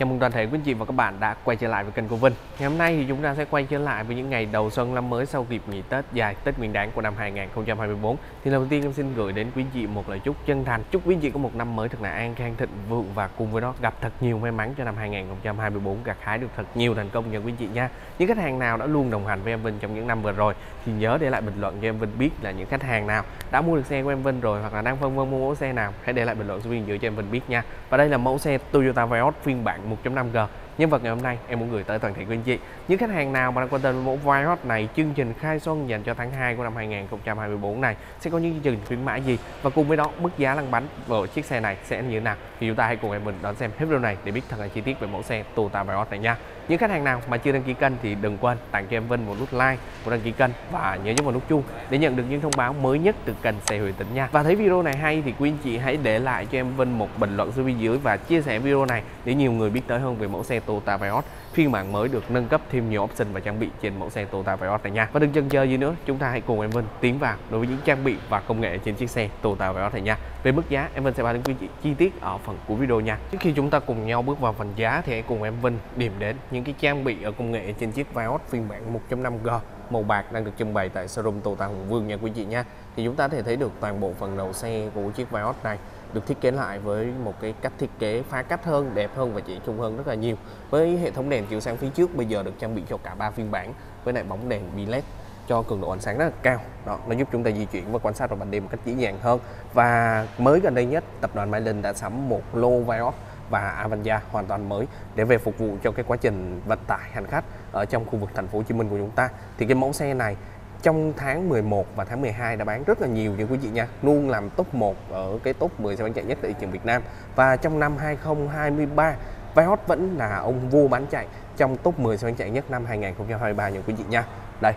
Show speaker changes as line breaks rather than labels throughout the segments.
Chào mừng toàn thể quý anh chị và các bạn đã quay trở lại với kênh của Vinh. Ngày hôm nay thì chúng ta sẽ quay trở lại với những ngày đầu xuân năm mới sau dịp nghỉ Tết dài Tết Nguyên đán của năm 2024. Thì đầu tiên em xin gửi đến quý anh chị một lời chúc chân thành. Chúc quý anh chị có một năm mới thật là an khang, thịnh vượng và cùng với đó gặp thật nhiều may mắn cho năm 2024 gặt hái được thật nhiều thành công nha quý anh chị nha. Những khách hàng nào đã luôn đồng hành với em Vinh trong những năm vừa rồi thì nhớ để lại bình luận cho em Vinh biết là những khách hàng nào đã mua được xe của em Vinh rồi hoặc là đang phân vân mua mẫu xe nào hãy để lại bình luận xuống bên dưới cho em Vinh biết nha. Và đây là mẫu xe Toyota Vios phiên bản 1.5G Nhân vật ngày hôm nay em muốn gửi tới toàn thể quý anh chị. Những khách hàng nào mà đang quan tâm mẫu Vios này Chương trình khai xuân dành cho tháng 2 của năm 2024 này Sẽ có những chương trình khuyến mãi gì? Và cùng với đó mức giá lăn bánh của chiếc xe này sẽ như thế nào? Thì chúng ta hãy cùng em mình đón xem hết video này Để biết thật là chi tiết về mẫu xe Toyota Vios này nha. Những khách hàng nào mà chưa đăng ký kênh thì đừng quên tặng cho em Vinh một nút like, một đăng ký kênh và nhớ nhấn vào nút chuông để nhận được những thông báo mới nhất từ kênh xe Huyền Tĩnh nha. Và thấy video này hay thì quý anh chị hãy để lại cho em Vinh một bình luận dưới bên dưới và chia sẻ video này để nhiều người biết tới hơn về mẫu xe Toyota Vios phiên bản mới được nâng cấp thêm nhiều option và trang bị trên mẫu xe Toyota Vios này nha. Và đừng chần chờ gì nữa, chúng ta hãy cùng em Vinh tiến vào đối với những trang bị và công nghệ trên chiếc xe Toyota Vios này nha. Về mức giá, em Vinh sẽ báo đến quý vị chi tiết ở phần cuối video nha. Trước khi chúng ta cùng nhau bước vào phần giá thì hãy cùng em Vinh điểm đến những cái trang bị ở công nghệ trên chiếc Vios phiên bản 1.5G màu bạc đang được trưng bày tại showroom Toyota Hùng Vương nha quý vị nha. Thì chúng ta có thể thấy được toàn bộ phần đầu xe của chiếc Vios này được thiết kế lại với một cái cách thiết kế phá cách hơn, đẹp hơn và trẻ trung hơn rất là nhiều. Với hệ thống đèn chiếu sáng phía trước bây giờ được trang bị cho cả ba phiên bản với lại bóng đèn bi LED cho cường độ ánh sáng rất là cao đó nó giúp chúng ta di chuyển và quan sát vào ban đêm một cách dễ dàng hơn và mới gần đây nhất tập đoàn Mylin đã sắm một lô Vios và Avanza hoàn toàn mới để về phục vụ cho cái quá trình vận tải hành khách ở trong khu vực thành phố Hồ Chí Minh của chúng ta. Thì cái mẫu xe này, trong tháng 11 và tháng 12 đã bán rất là nhiều nha quý vị nha. Luôn làm top 1 ở cái top 10 xe bán chạy nhất tại thị trường Việt Nam. Và trong năm 2023 Vios vẫn là ông vua bán chạy trong top 10 xe bán chạy nhất năm 2023 nha quý vị nha. Đây,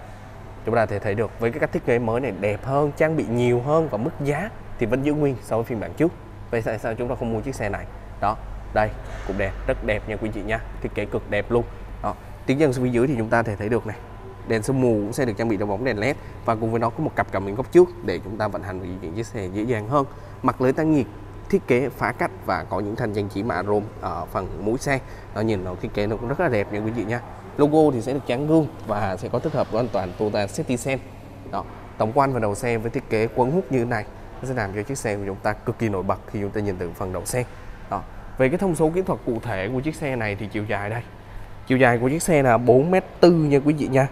chúng ta thể thấy được với cái cách thiết kế mới này đẹp hơn, trang bị nhiều hơn và mức giá thì vẫn giữ nguyên so với phiên bản trước. Vậy tại sao chúng ta không mua chiếc xe này? Đó đây cũng đẹp rất đẹp nha quý chị nha, thiết kế cực đẹp luôn. Đó, tiếng dân phía dưới thì chúng ta thể thấy được này, đèn sương mù cũng sẽ được trang bị đầu bóng đèn led và cùng với nó có một cặp cảm biến góc trước để chúng ta vận hành và di chuyển chiếc xe dễ dàng hơn. Mặt lưới tăng nhiệt, thiết kế phá cách và có những thanh trang trí mạ rôm ở phần mũi xe. Nó nhìn nó thiết kế nó cũng rất là đẹp nha quý vị nha. Logo thì sẽ được trắng gương và sẽ có tích hợp an toàn Toyota Citizen. Đó, tổng quan và đầu xe với thiết kế quấn hút như thế này, nó sẽ làm cho chiếc xe của chúng ta cực kỳ nổi bật khi chúng ta nhìn từ phần đầu xe về cái thông số kỹ thuật cụ thể của chiếc xe này thì chiều dài đây. Chiều dài của chiếc xe là 4m4 nha quý vị nha.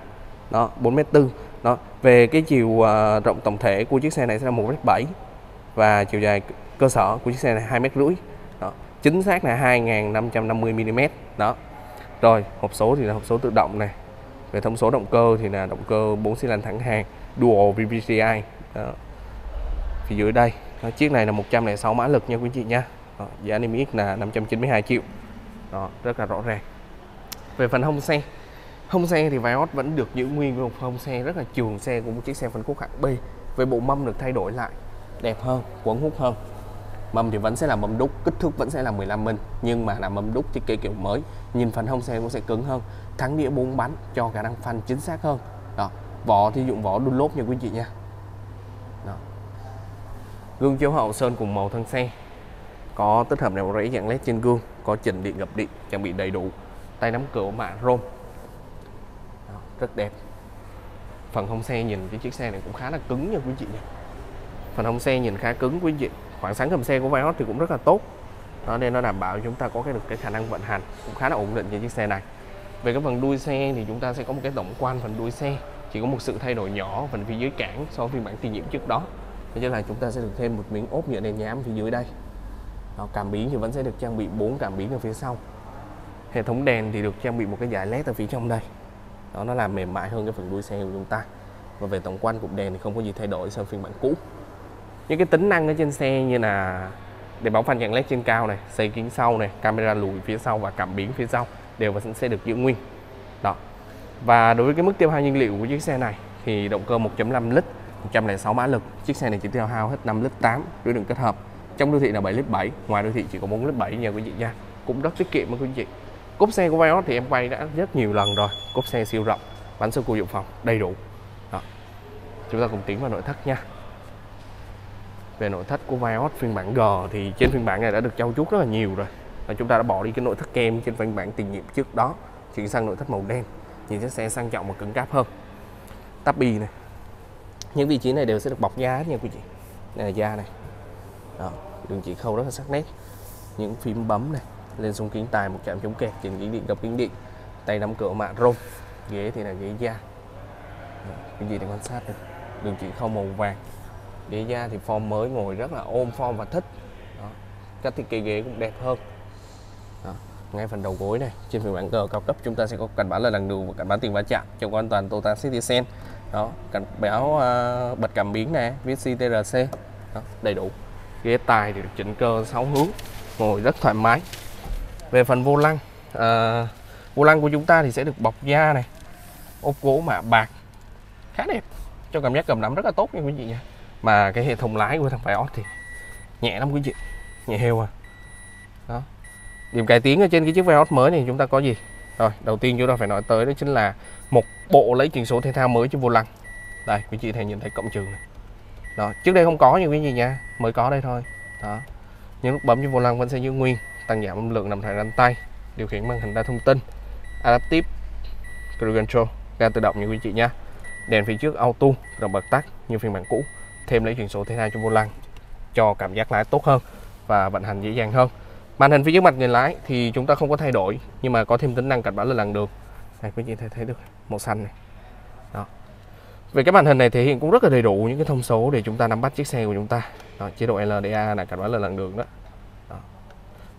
Đó 4m4 đó về cái chiều uh, rộng tổng thể của chiếc xe này sẽ là 1m7 và chiều dài cơ sở của chiếc xe này 2 m rưỡi. Đó chính xác là 2550 mm đó. Rồi hộp số thì là hộp số tự động này. Về thông số động cơ thì là động cơ 4 xi lanh thẳng hàng dual VVCi đó. phía dưới đây đó, chiếc này là 106 mã lực nha quý chị nha đó, giá niêm yết là 592 triệu. Đó rất là rõ ràng. Về phần hông xe hông xe thì Vios vẫn được giữ nguyên với một hông xe rất là trường xe của một chiếc xe phân khúc hạng B về bộ mâm được thay đổi lại đẹp hơn quấn hút hơn. Mâm thì vẫn sẽ là mâm đúc kích thước vẫn sẽ là 15 inch nhưng mà là mâm đúc thiết kế kiểu mới. Nhìn phần hông xe cũng sẽ cứng hơn thắng đĩa bốn bánh cho khả năng phanh chính xác hơn. Đó vỏ thì dụng vỏ Dunlop nha quý chị nha. Đó. gương chiếu hậu sơn cùng màu thân xe có tích hợp đèn rẫy dạng led trên gương có chỉnh điện gập điện trang bị đầy đủ tay nắm cửa mạ rôm. Đó, rất đẹp. Phần hông xe nhìn cái chiếc xe này cũng khá là cứng nha quý chị nha phần hông xe nhìn khá cứng quý chị khoảng sáng cầm xe của Vios thì cũng rất là tốt. Đó nên nó đảm bảo chúng ta có cái được cái khả năng vận hành cũng khá là ổn định cho chiếc xe này. Về cái phần đuôi xe thì chúng ta sẽ có một cái tổng quan phần đuôi xe. Chỉ có một sự thay đổi nhỏ phần phía dưới cản so với phiên bản tiền nhiệm trước đó. Thế là chúng ta sẽ được thêm một miếng ốp nhựa nền nhám phía dưới đây đó, cảm biến thì vẫn sẽ được trang bị bốn cảm biến ở phía sau. Hệ thống đèn thì được trang bị một cái dải led ở phía trong đây. Đó nó làm mềm mại hơn cái phần đuôi xe của chúng ta. Và về tổng quan cụm đèn thì không có gì thay đổi so với phiên bản cũ. Những cái tính năng ở trên xe như là đèn báo phanh dạng led trên cao này xây kính sau này camera lùi phía sau và cảm biến phía sau đều vẫn sẽ được giữ nguyên. Đó. Và đối với cái mức tiêu hao nhiên liệu của chiếc xe này thì động cơ 1.5 lít 106 mã lực. Chiếc xe này chỉ tiêu hao hết 5 lít 8 đối đường kết hợp trong đô thị là 7 lít 7 ngoài đô thị chỉ có 4 lít 7 nha quý vị nha. Cũng rất tiết kiệm mà quý vị. Cốp xe của Vios thì em quay đã rất nhiều lần rồi. Cốp xe siêu rộng, bánh sơ cua dự phòng, đầy đủ. Đó. chúng ta cùng tiến vào nội thất nha. Về nội thất của Vios phiên bản G thì trên phiên bản này đã được trau chuốt rất là nhiều rồi. Và chúng ta đã bỏ đi cái nội thất kem trên phiên bản tiền nhiệm trước đó, chuyển sang nội thất màu đen. Nhìn chiếc xe sang trọng và cứng cáp hơn. Tắp này. Những vị trí này đều sẽ được bọc da nha quý vị. Đây là da này đó đường chỉ khâu rất là sắc nét. Những phím bấm này lên xuống kính tài một chạm chống kẹt trên kính điện gập kính điện. Tay nắm cửa mạ rôm ghế thì là ghế da. Cái gì để quan sát được đường chỉ khâu màu vàng. Ghế da thì form mới ngồi rất là ôm form và thích. Đó. cách thiết kế ghế cũng đẹp hơn. Đó. ngay phần đầu gối này trên phiên bản G cao cấp chúng ta sẽ có cảnh báo là đằng đường và cảnh báo tiền va chạm trong an toàn Toyota Citizen. Đó cảnh báo uh, bật cảm biến này viết CTRC đó, đầy đủ ghế tài thì được chỉnh cơ 6 hướng ngồi rất thoải mái. Về phần vô lăng à, vô lăng của chúng ta thì sẽ được bọc da này ốp gỗ mạ bạc khá đẹp. Cho cảm giác cầm nắm rất là tốt nha quý vị nha. Mà cái hệ thống lái của thằng Vios thì nhẹ lắm quý vị nhẹ heo à. Đó. Điểm cải tiến ở trên cái chiếc Vios mới này chúng ta có gì? Rồi đầu tiên chúng ta phải nói tới đó chính là một bộ lấy chuyển số thể thao mới cho vô lăng. Đây quý chị thể nhìn thấy cộng trừ này đó, trước đây không có như quý vị nha, mới có đây thôi. Đó, những nút bấm trên vô lăng vẫn sẽ giữ nguyên, tăng giảm âm lượng nằm thẳng ranh tay, điều khiển màn hình đa thông tin, adaptive cruise control, ga tự động như quý chị nha đèn phía trước auto rồi bật tắt như phiên bản cũ, thêm lấy chuyển số thế hai cho vô lăng, cho cảm giác lái tốt hơn và vận hành dễ dàng hơn. Màn hình phía trước mặt người lái thì chúng ta không có thay đổi, nhưng mà có thêm tính năng cảnh báo lên làn đường. Này quý vị thấy thấy được, màu xanh này về cái màn hình này thể hiện cũng rất là đầy đủ những cái thông số để chúng ta nắm bắt chiếc xe của chúng ta đó, chế độ LDA là cảnh báo lên làn đường đó, đó.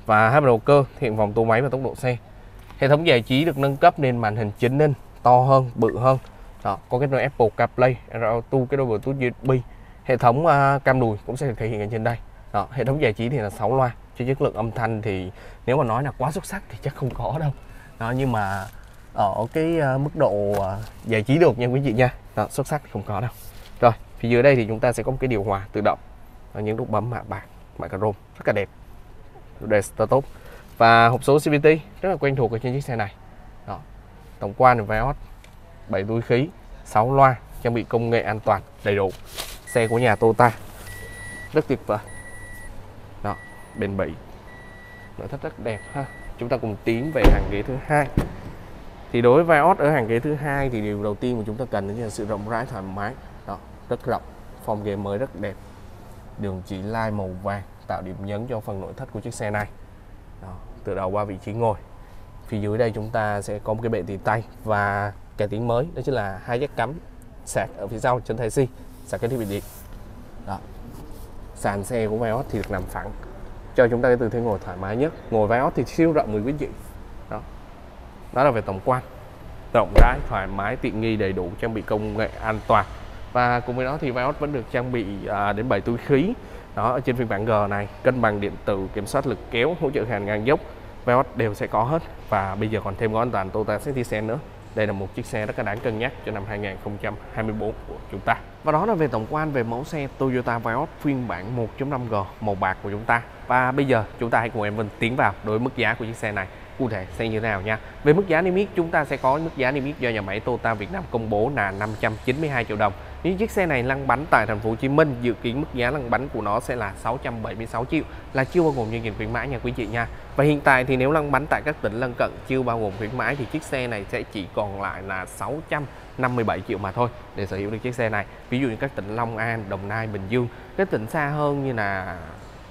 và hai đầu cơ hiện vòng tua máy và tốc độ xe hệ thống giải trí được nâng cấp nên màn hình 9 inch to hơn bự hơn đó, có kết nối Apple CarPlay, Auto, kết nối Bluetooth USB. Hệ thống uh, cam đùi cũng sẽ được thể hiện ở trên đây. Đó, hệ thống giải trí thì là 6 loa. Cho chất lượng âm thanh thì nếu mà nói là quá xuất sắc thì chắc không có đâu. Đó, nhưng mà ở cái ờ, mức độ ờ, giải trí được nha quý vị nha. Đó, xuất sắc thì không có đâu. Rồi, phía dưới đây thì chúng ta sẽ có một cái điều hòa tự động. Và những nút bấm mạ bạc, mạ chrome rất là đẹp. Đề tốt. Và hộp số CVT rất là quen thuộc ở trên chiếc xe này. Đó. Tổng quan là Vios 7 túi khí 6 loa trang bị công nghệ an toàn đầy đủ xe của nhà Toyota rất tuyệt vời đó bền bỉ nội thất rất đẹp ha chúng ta cùng tiến về hàng ghế thứ hai thì đối với Vios ở hàng ghế thứ hai thì điều đầu tiên mà chúng ta cần là sự rộng rãi thoải mái. Đó rất rộng phòng ghế mới rất đẹp. Đường chỉ lai màu vàng tạo điểm nhấn cho phần nội thất của chiếc xe này. Đó, từ đầu qua vị trí ngồi. Phía dưới đây chúng ta sẽ có một cái bệ tì tay và cải tiến mới đó chính là hai chiếc cắm sạc ở phía sau chân Type C sạc cái thiết bị điện. Đó sàn xe của Vios thì được nằm phẳng cho chúng ta cái tư thế ngồi thoải mái nhất. Ngồi Vios thì siêu rộng người quý vị đó là về tổng quan. Rộng rãi thoải mái tiện nghi đầy đủ trang bị công nghệ an toàn. Và cùng với đó thì Vios vẫn được trang bị à, đến 7 túi khí. Đó ở trên phiên bản G này cân bằng điện tử kiểm soát lực kéo hỗ trợ hàn ngang dốc Vios đều sẽ có hết. Và bây giờ còn thêm gói an toàn Toyota Citizen nữa. Đây là một chiếc xe rất là đáng cân nhắc cho năm 2024 của chúng ta. Và đó là về tổng quan về mẫu xe Toyota Vios phiên bản 1.5G màu bạc của chúng ta. Và bây giờ chúng ta hãy cùng em Vinh tiến vào đối mức giá của chiếc xe này cụ thể sẽ như thế nào nha. Về mức giá niêm yết chúng ta sẽ có mức giá niêm yết do nhà máy Toyota Việt Nam công bố là 592 triệu đồng. Những chiếc xe này lăn bánh tại thành phố Hồ Chí Minh dự kiến mức giá lăn bánh của nó sẽ là 676 triệu là chưa bao gồm chương trình khuyến mãi nha quý chị nha. Và hiện tại thì nếu lăn bánh tại các tỉnh lân cận chưa bao gồm khuyến mãi thì chiếc xe này sẽ chỉ còn lại là 657 triệu mà thôi để sở hữu được chiếc xe này. Ví dụ như các tỉnh Long An, Đồng Nai, Bình Dương, các tỉnh xa hơn như là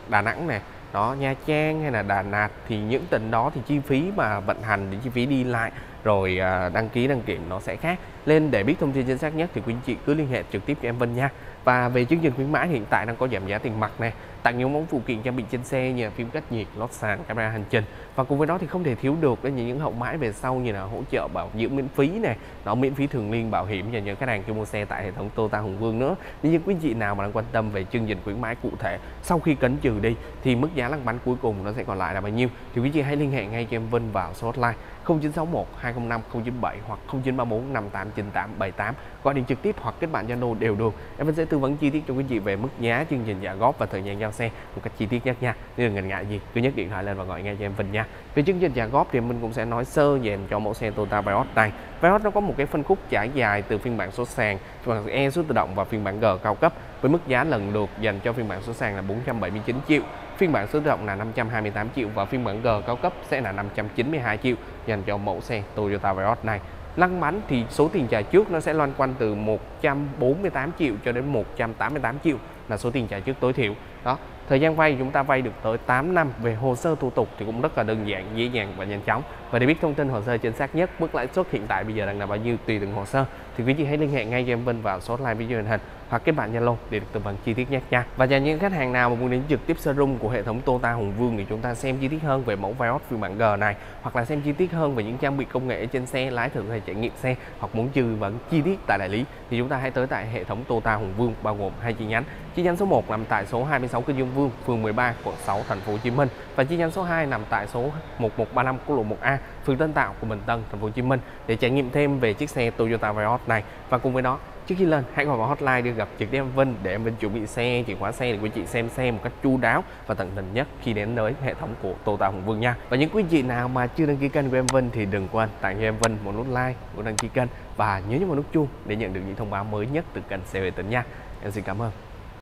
Đà Nẵng này đó, Nha Trang hay là Đà Lạt thì những tỉnh đó thì chi phí mà vận hành thì chi phí đi lại, rồi à, đăng ký, đăng kiểm nó sẽ khác. Nên để biết thông tin chính xác nhất thì quý anh chị cứ liên hệ trực tiếp cho em Vân nha và về chương trình khuyến mãi hiện tại đang có giảm giá tiền mặt này tặng những món phụ kiện trang bị trên xe như phim cách nhiệt, lót sàn, camera hành trình. Và cùng với đó thì không thể thiếu được đến những hậu mãi về sau như là hỗ trợ bảo dưỡng miễn phí này nó miễn phí thường niên, bảo hiểm dành cho khách hàng khi mua xe tại hệ thống Toyota Hùng Vương nữa. Nếu như quý chị nào mà đang quan tâm về chương trình khuyến mãi cụ thể, sau khi cấn trừ đi, thì mức giá lăn bánh cuối cùng nó sẽ còn lại là bao nhiêu? Thì quý chị hãy liên hệ ngay cho em Vân vào số hotline 0961 205 097 hoặc 0934 589878 gọi điện trực tiếp hoặc kết bạn Zalo đều được. Em vân sẽ tư vấn chi tiết cho quý vị về mức giá chương trình trả góp và thời gian giao xe một cách chi tiết nhất nha. Nếu đừng ngần ngại gì, cứ nhấc điện thoại lên và gọi ngay cho em Vinh nha. Về chương trình trả góp thì mình cũng sẽ nói sơ về cho mẫu xe Toyota Vios này. Vios nó có một cái phân khúc trải dài từ phiên bản số sàn phiên bản E số tự động và phiên bản G cao cấp, với mức giá lần lượt dành cho phiên bản số sàn là 479 triệu, phiên bản số tự động là 528 triệu và phiên bản G cao cấp sẽ là 592 triệu dành cho mẫu xe Toyota Vios này lăn bánh thì số tiền trả trước nó sẽ loan quanh từ 148 triệu cho đến 188 triệu là số tiền trả trước tối thiểu. Đó thời gian vay chúng ta vay được tới 8 năm về hồ sơ thủ tục thì cũng rất là đơn giản dễ dàng và nhanh chóng và để biết thông tin hồ sơ chính xác nhất mức lãi suất hiện tại bây giờ đang là bao nhiêu tùy từng hồ sơ thì quý vị hãy liên hệ ngay cho em Vinh vào số hotline video hình hình hoặc kết bạn Zalo để được tư vấn chi tiết nhất nha. Và dành những khách hàng nào mà muốn đến trực tiếp showroom của hệ thống Toyota Hùng Vương thì chúng ta xem chi tiết hơn về mẫu Vios phiên bản G này hoặc là xem chi tiết hơn về những trang bị công nghệ trên xe, lái thử hay trải nghiệm xe hoặc muốn tư vấn chi tiết tại đại lý thì chúng ta hãy tới tại hệ thống Toyota Hùng Vương bao gồm hai chi nhánh. Chi nhánh số 1 nằm tại số 26 Kinh Dương Vương, phường 13, quận 6, thành phố Hồ Chí Minh. Và chi nhánh số 2 nằm tại số 1135 quốc lộ 1A, phường Tân Tạo, quận Bình Tân, thành phố Hồ Chí Minh. Để trải nghiệm thêm về chiếc xe Toyota Vios này. Và cùng với đó trước khi lên hãy gọi vào hotline để gặp trực tiếp em Vinh để em Vinh chuẩn bị xe chìa khóa xe để quý chị xem xe một cách chu đáo và tận tình nhất khi đến với hệ thống của Toyota Hùng Vương nha. Và những quý chị nào mà chưa đăng ký kênh của em Vinh thì đừng quên tặng cho em Vinh một nút like một đăng ký kênh và nhớ nhấn vào nút chuông để nhận được những thông báo mới nhất từ kênh xe về tỉnh nha. Em xin cảm ơn.